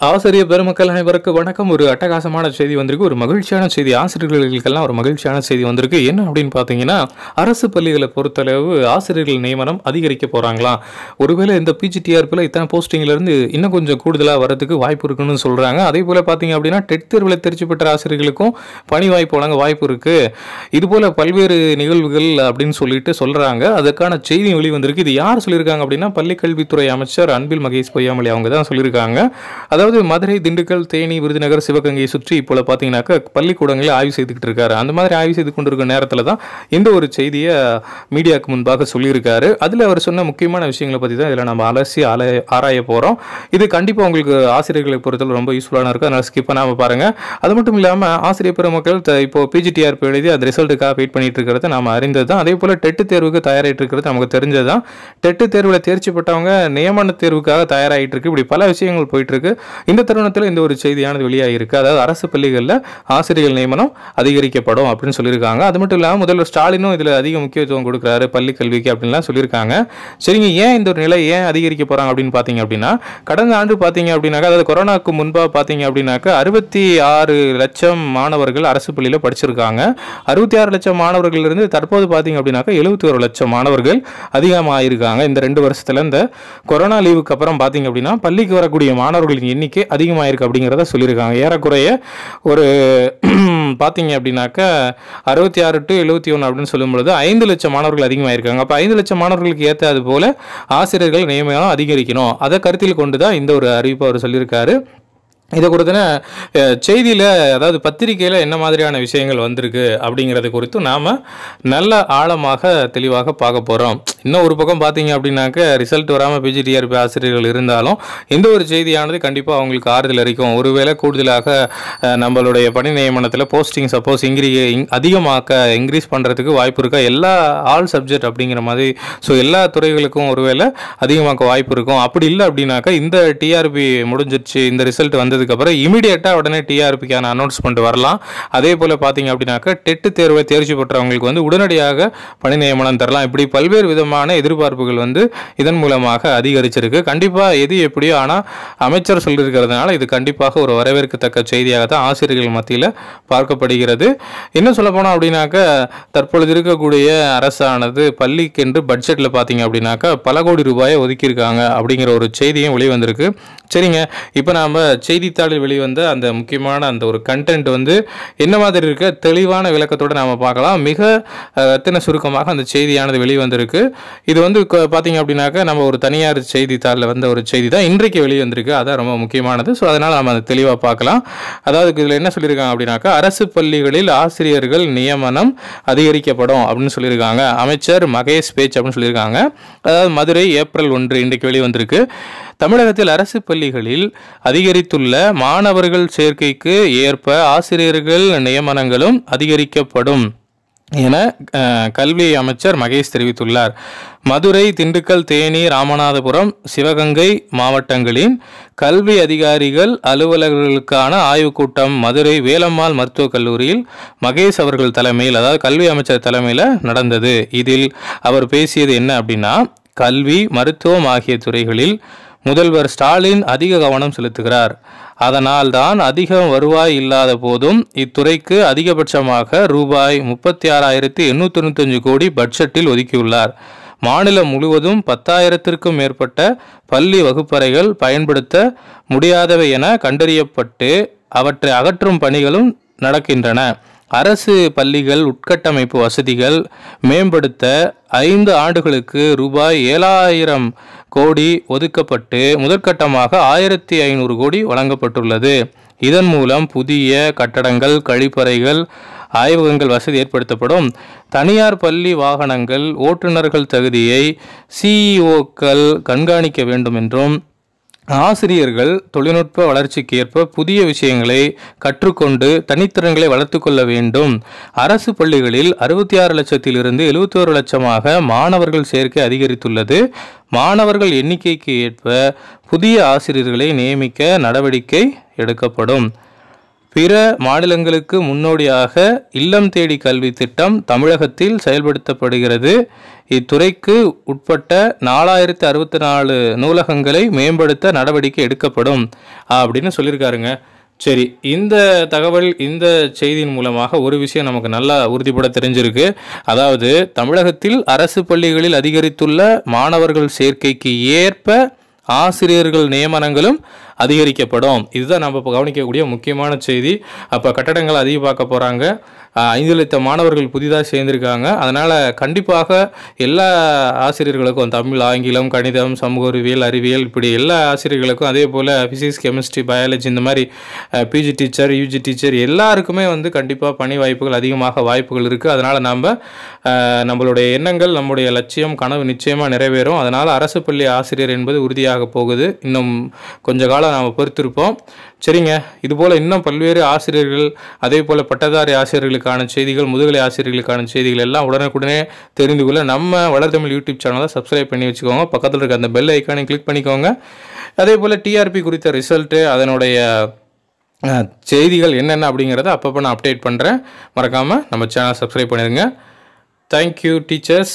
ஆசிரியர் பெருமக்கள் அனைவருக்கும் வணக்கம். ஒரு அட்டகாசமான செய்தி வந்திருக்கு. ஒரு மகிழ்ச்சியான செய்தி. ஆசிரியர்களுக்கெல்லாம் ஒரு மகிழ்ச்சியான செய்தி வந்திருக்கு. என்ன அப்படின்னு பார்த்தீங்கன்னா அரசு பள்ளிகளை பொறுத்தளவு ஆசிரியர்கள் நியமனம் அதிகரிக்க போகிறாங்களாம் ஒருவேளை இந்த பிஜிடிஆர்பியில் இத்தனை போஸ்டிங்லேருந்து இன்னும் கொஞ்சம் கூடுதலாக வரதுக்கு வாய்ப்பு இருக்குன்னு சொல்கிறாங்க அதே போல் பார்த்தீங்க அப்படின்னா டெட் தேர்வில் தேர்ச்சி பெற்ற ஆசிரியர்களுக்கும் பணி வாய்ப்பு வழங்க வாய்ப்பு இருக்குது இதுபோல் பல்வேறு நிகழ்வுகள் அப்படின்னு சொல்லிட்டு சொல்கிறாங்க அதுக்கான செய்தி வெளிவந்திருக்கு இது யார் சொல்லியிருக்காங்க அப்படின்னா பள்ளிக்கல்வித்துறை அமைச்சர் அன்பில் மகேஷ் பொய்யாமொழி அவங்க தான் சொல்லியிருக்காங்க. அதாவது மதுரை திண்டுக்கல் தேனி விருதுநகர் சிவகங்கையை சுற்றி இப்போ பார்த்தீங்கன்னாக்கா பள்ளிக்கூடங்களில் ஆய்வு செய்துக்கிட்டு இருக்காரு. அந்த மாதிரி ஆய்வு செய்து கொண்டிருக்க நேரத்தில் தான் இந்த ஒரு செய்தியை மீடியாவுக்கு முன்பாக சொல்லியிருக்காரு. அதில் அவர் சொன்ன முக்கியமான விஷயங்களை பற்றி தான் இதில் நம்ம அலசி ஆராய ஆராய போகிறோம் இது கண்டிப்பாக உங்களுக்கு ஆசிரியர்களை பொறுத்தவரை ரொம்ப யூஸ்ஃபுல்லான இருக்கும் அதனால் ஸ்கிப் பண்ணாமல் பாருங்கள் அது மட்டும் இல்லாமல் ஆசிரியர் பெருமக்கள் த- இப்போ பிஜிடிஆர்பி எழுதி அந்த ரிசல்ட்டுக்காக வெயிட் பண்ணிட்டு இருக்கிறது நாம் அறிந்தது தான். அதே போல் டெட்டு தேர்வுக்கு தயாராகிட்டு இருக்கிறது நமக்கு தெரிஞ்சது தான். டெட்டு தேர்வில் தேர்ச்சி பெற்றவங்க நியமன தேர்வுக்காக தயாராகிட்டு இருக்கு. இப்படி பல விஷயங்கள் போயிட்டு இருக்கு. இந்த தருணத்தில் இந்த ஒரு செய்தியானது வெளியாகிருக்கு அதாவது அரசு பள்ளிகளில் ஆசிரியர்கள் நியமனம் அதிகரிக்கப்படும் அப்படின்னு சொல்லியிருக்காங்க. அது மட்டும் இல்லாமல் முதல்வர் ஸ்டாலினும் இதில் அதிக முக்கியத்துவம் கொடுக்குறாரு பள்ளி கல்விக்கு அப்படின்லாம் சொல்லியிருக்காங்க. சரிங்க ஏன் இந்த ஒரு நிலை ஏன் அதிகரிக்க போகிறாங்க அப்படின்னு பார்த்தீங்க அப்படின்னா கடந்த ஆண்டு பார்த்தீங்க அப்படின்னாக்கா அதாவது கொரோனாக்கு முன்பாக பார்த்தீங்க அப்படின்னாக்கா அறுபத்தி ஆறு லட்சம் மாணவர்கள் அரசு பள்ளியில் படிச்சிருக்காங்க. அறுபத்தி ஆறு லட்சம் மாணவர்கள் இருந்து தற்போது பார்த்தீங்க அப்படின்னாக்கா எழுபத்தி ஒரு லட்சம் மாணவர்கள் அதிகமாக இருக்காங்க இந்த ரெண்டு வருஷத்துல இந்த கொரோனா லீவுக்கு அப்புறம் பார்த்தீங்க அப்படின்னா பள்ளிக்கு வரக்கூடிய மாணவர்களின் எண்ணிக்கை அதிகமாயிருக்கு அப்படிங்கிறத சொல்லியிருக்காங்க. ஏறக்குறைய ஒரு பார்த்தீங்க அப்படின்னாக்கா அறுபத்தி ஆறு டு எழுபத்தி ஒன்று அப்படின்னு சொல்லும் பொழுது ஐந்து லட்சம் மாணவர்கள் அதிகமாயிருக்காங்க. அப்போ ஐந்து லட்சம் மாணவர்களுக்கு ஏற்றது போல ஆசிரியர்கள் நியமனம் அதிகரிக்கணும். அதை கருத்தில் கொண்டு தான் இந்த ஒரு அறிவிப்பு அவர் சொல்லியிருக்காரு. இதை குறித்தன செய்தியில் அதாவது பத்திரிக்கையில் என்ன மாதிரியான விஷயங்கள் வந்திருக்கு அப்படிங்கிறது குறித்து நாம் நல்ல ஆழமாக தெளிவாக பார்க்க போகிறோம் இன்னும் ஒரு பக்கம் பார்த்தீங்க அப்படின்னாக்க ரிசல்ட் வராமல் பிஜிடிஆர்பி ஆசிரியர்கள் இருந்தாலும் இந்த ஒரு செய்தியானது கண்டிப்பாக அவங்களுக்கு ஆறுதல் அளிக்கும். ஒருவேளை கூடுதலாக நம்மளுடைய பணி நியமனத்தில் போஸ்டிங் சப்போஸ் இங்கிரி அதிகமாக்க இன்க்ரீஸ் பண்ணுறதுக்கு வாய்ப்பு இருக்கா? எல்லா ஆல் சப்ஜெக்ட் அப்படிங்கிற மாதிரி ஸோ எல்லா துறைகளுக்கும் ஒருவேளை அதிகமாக்க வாய்ப்பு இருக்கும். அப்படி இல்லை அப்படின்னாக்கா இந்த டிஆர்பி முடிஞ்சிருச்சு இந்த ரிசல்ட் வந்தது முடிஞ்சதுக்கப்புறம் இமீடியட்டாக உடனே டிஆர்பிக்கான அனௌன்ஸ்மெண்ட் வரலாம். அதே போல் பார்த்தீங்க அப்படின்னாக்கா டெட்டு தேர்வை தேர்ச்சி பெற்றவங்களுக்கு வந்து உடனடியாக பணி நியமனம் தரலாம். இப்படி பல்வேறு விதமான எதிர்பார்ப்புகள் வந்து இதன் மூலமாக அதிகரிச்சிருக்கு. கண்டிப்பாக எது எப்படியோ ஆனால் அமைச்சர் சொல்லியிருக்கிறதுனால இது கண்டிப்பாக ஒரு வரவேற்கத்தக்க செய்தியாக தான் ஆசிரியர்கள் மத்தியில் பார்க்கப்படுகிறது. இன்னும் சொல்ல அப்படின்னாக்கா தற்பொழுது இருக்கக்கூடிய அரசானது பள்ளிக்கென்று பட்ஜெட்டில் பார்த்தீங்க அப்படின்னாக்கா பல கோடி ரூபாயை ஒதுக்கியிருக்காங்க அப்படிங்கிற ஒரு செய்தியும் வெளிவந்திருக்கு. சரிங்க இப்போ நாம் செய்தித்தாளில் வெளிவந்த அந்த முக்கியமான அந்த ஒரு கண்டென்ட் வந்து என்ன மாதிரி இருக்க? தெளிவான விளக்கத்தோடு நாம் பார்க்கலாம். மிக ரத்தின சுருக்கமாக அந்த செய்தியானது வெளிவந்திருக்கு. இது வந்து க- பார்த்தீங்க அப்படின்னாக்கா நம்ம ஒரு தனியார் செய்தித்தாளில் வந்த ஒரு செய்தி தான் இன்றைக்கு வெளிவந்திருக்கு. அதான் ரொம்ப முக்கியமானது. ஸோ அதனால் நம்ம அதை தெளிவாக பார்க்கலாம். அதாவது இதில் என்ன சொல்லியிருக்காங்க அப்படின்னாக்கா அரசு பள்ளிகளில் ஆசிரியர்கள் நியமனம் அதிகரிக்கப்படும் அப்படின்னு சொல்லியிருக்காங்க. அமைச்சர் மகேஷ் பேச் அப்படின்னு சொல்லியிருக்காங்க. அதாவது மதுரை ஏப்ரல் ஒன்று இன்றைக்கு வெளிவந்திருக்கு. தமிழகத்தில் அரசு பள்ளிகளில் அதிகரித்துள்ள மாணவர்கள் சேர்க்கைக்கு ஏற்ப ஆசிரியர்கள் நியமனங்களும் அதிகரிக்கப்படும் என கல்வி அமைச்சர் மகேஷ் தெரிவித்துள்ளார். மதுரை திண்டுக்கல் தேனி ராமநாதபுரம் சிவகங்கை மாவட்டங்களின் கல்வி அதிகாரிகள் அலுவலர்களுக்கான ஆய்வுக் கூட்டம் மதுரை வேலம்மாள் மருத்துவக் கல்லூரியில் மகேஷ் அவர்கள் தலைமையில் அதாவது கல்வி அமைச்சர் தலைமையில் நடந்தது. இதில் அவர் பேசியது என்ன அப்படின்னா கல்வி மருத்துவம் ஆகிய துறைகளில் முதல்வர் ஸ்டாலின் அதிக கவனம் செலுத்துகிறார். அதனால் தான் அதிக வருவாய் இல்லாத போதும் இத்துறைக்கு அதிகபட்சமாக ரூபாய் முப்பத்தி ஆறாயிரத்தி எண்ணூற்றி தொண்ணூத்தஞ்சு கோடி பட்ஜெட்டில் ஒதுக்கியுள்ளார். மாநிலம் முழுவதும் பத்தாயிரத்திற்கும் மேற்பட்ட பள்ளி வகுப்பறைகள் பயன்படுத்த முடியாதவை என கண்டறியப்பட்டு அவற்றை அகற்றும் பணிகளும் நடக்கின்றன. அரசு பள்ளிகள் உட்கட்டமைப்பு வசதிகள் மேம்படுத்த ஐந்து ஆண்டுகளுக்கு ரூபாய் ஏழாயிரம் கோடி ஒதுக்கப்பட்டு முதற்கட்டமாக ஆயிரத்தி ஐநூறு கோடி வழங்கப்பட்டுள்ளது. இதன் மூலம் புதிய கட்டடங்கள் கழிப்பறைகள் ஆய்வகங்கள் வசதி ஏற்படுத்தப்படும். தனியார் பள்ளி வாகனங்கள் ஓட்டுநர்கள் தகுதியை சிஇஓக்கள் கண்காணிக்க வேண்டும் என்றும் ஆசிரியர்கள் தொழில்நுட்ப வளர்ச்சிக்கேற்ப புதிய விஷயங்களை கற்றுக்கொண்டு தனித்திறன்களை வளர்த்து கொள்ள வேண்டும். அரசு பள்ளிகளில் அறுபத்தி ஆறு லட்சத்திலிருந்து எழுபத்தி ஒரு லட்சமாக மாணவர்கள் சேர்க்கை அதிகரித்துள்ளது. மாணவர்கள் எண்ணிக்கைக்கு ஏற்ப புதிய ஆசிரியர்களை நியமிக்க நடவடிக்கை எடுக்கப்படும். பிற மாநிலங்களுக்கு முன்னோடியாக இல்லம் தேடி கல்வி திட்டம் தமிழகத்தில் செயல்படுத்தப்படுகிறது. இத்துறைக்கு உட்பட்ட நாலாயிரத்து அறுபத்தி நாலு நூலகங்களை மேம்படுத்த நடவடிக்கை எடுக்கப்படும் அப்படின்னு சொல்லியிருக்காருங்க. சரி இந்த தகவல் இந்த செய்தியின் மூலமாக ஒரு விஷயம் நமக்கு நல்லா உறுதிப்பட தெரிஞ்சிருக்கு. அதாவது தமிழகத்தில் அரசு பள்ளிகளில் அதிகரித்துள்ள மாணவர்கள் சேர்க்கைக்கு ஏற்ப ஆசிரியர்கள் நியமனங்களும் அதிகரிக்கப்படும். இதுதான் நம்ம இப்போ கவனிக்கக்கூடிய முக்கியமான செய்தி. அப்போ கட்டடங்கள் அதிகம் பார்க்க போகிறாங்க ஐந்து லட்சம் மாணவர்கள் புதிதாக சேர்ந்திருக்காங்க. அதனால் கண்டிப்பாக எல்லா ஆசிரியர்களுக்கும் தமிழ் ஆங்கிலம் கணிதம் சமூக அறிவியல் அறிவியல் இப்படி எல்லா ஆசிரியர்களுக்கும் அதே போல் ஃபிசிக்ஸ் கெமிஸ்ட்ரி பயாலஜி இந்த மாதிரி பிஜி டீச்சர் யூஜி டீச்சர் எல்லாருக்குமே வந்து கண்டிப்பாக பணி வாய்ப்புகள் அதிகமாக வாய்ப்புகள் இருக்குது அதனால் நாம் நம்மளுடைய எண்ணங்கள் நம்முடைய லட்சியம் கனவு நிச்சயமாக நிறைவேறும். அதனால் அரசு பள்ளி ஆசிரியர் என்பது உறுதியாக போகுது. இன்னும் கொஞ்ச காலம் நாம் பொறுத்திருப்போம். சரிங்க. இதுபோல் இன்னும் பல்வேறு ஆசிரியர்கள் அதே போல் பட்டதாரி ஆசிரியர்களுக்கான செய்திகள் முதுகலை ஆசிரியர்களுக்கான செய்திகள் எல்லாம் உடனுக்குடனே தெரிந்து கொள்ள நம்ம வளர்தமிழ் யூடியூப் சேனலை சப்ஸ்கிரைப் பண்ணி வச்சுக்கோங்க. பக்கத்தில் இருக்க அந்த பெல் ஐக்கானை கிளிக் பண்ணிக்கோங்க. அதே போல் டிஆர்பி குறித்த ரிசல்ட்டு அதனுடைய செய்திகள் என்னென்ன அப்படிங்கிறத அப்பப்போ நான் அப்டேட் பண்ணுறேன் மறக்காமல் நம்ம சேனல் சப்ஸ்கிரைப் பண்ணிடுங்க தேங்க்யூ டீச்சர்ஸ்